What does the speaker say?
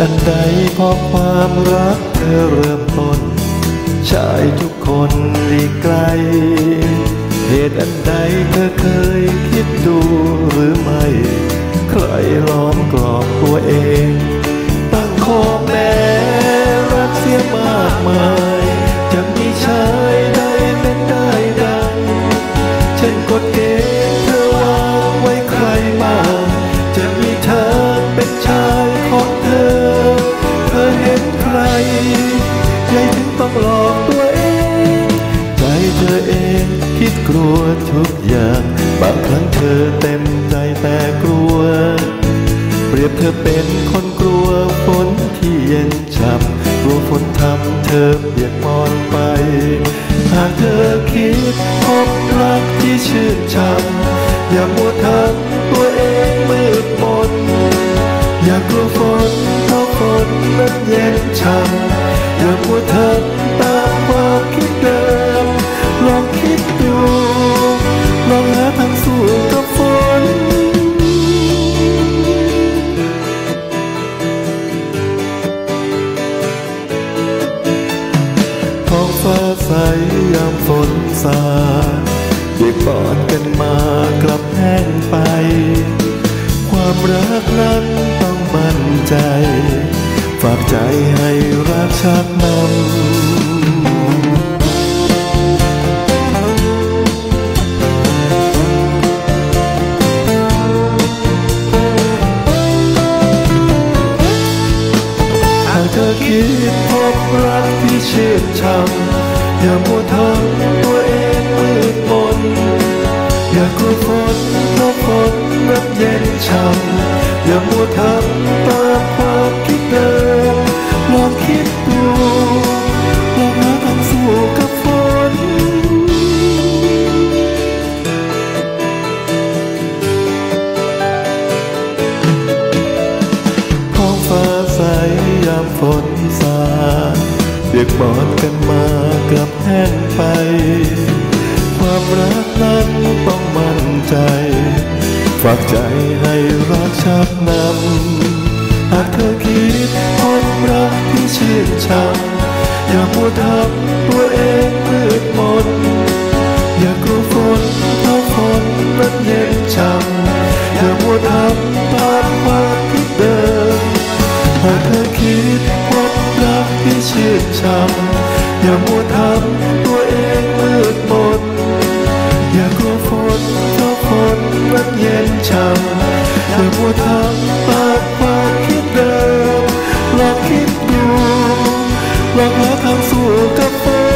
อันใดพอความรักเธอเริ่มต้นชายทุกคนหลีกไกล เหตุอันใดเธอเคยคิดดูหรือไม่ ใครล้อมกรอบตัวเอง บเธอเป็นคนกลัวฝนที่เย็นช่ำกลัวฝนทำเธอเปียกมอนไป หากเธอคิดพบรักที่ชื่นช่ำอย่ามัวทำตัวเองมืดมนอย่ากลัวฝนเพราะฝนนั้นเย็นช่ำอย่ามัวทำ ใสยามฝนสาดเบียกบอนกันมากลับแห้งไป ความรักนั้นต้องมั่นใจ ฝากใจให้รักชักนำหากเธอคิดพบรักที่เชื่นช่ำ อย่ามัวทำตัวเองมืดมน อย่ากลัวฝนเพราะฝนนั้นเย็นช่ำอย่ามัวทำตามความคิดเดิมลองคิดดูลองหาทางสู้กับฝน ท้องฟ้าใสยามฝนสา เบียกบอดกันมากลับแห้งไป ความรักนั้นต้องมั่นใจ ฝากใจให้รักชักนำ หากเธอคิดพบรักที่ชื่นชมอย่ามัวทำตัวเชื่นช่ำอย่ามัวทำตัวเองมืดมนอย่ากลัวฝนเพราะฝนมันเย็นช้ำอย่ามัวทำตากความคิดเดิมลองคิดดูลองหาทางสู้กับฝน